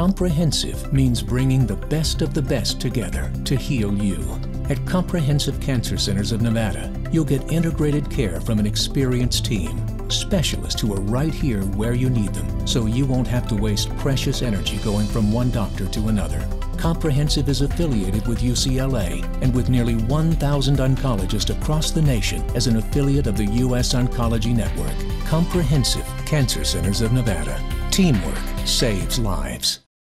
Comprehensive means bringing the best of the best together to heal you. At Comprehensive Cancer Centers of Nevada, you'll get integrated care from an experienced team, specialists who are right here where you need them, so you won't have to waste precious energy going from one doctor to another. Comprehensive is affiliated with UCLA and with nearly 1,000 oncologists across the nation as an affiliate of the U.S. Oncology Network. Comprehensive Cancer Centers of Nevada. Teamwork saves lives.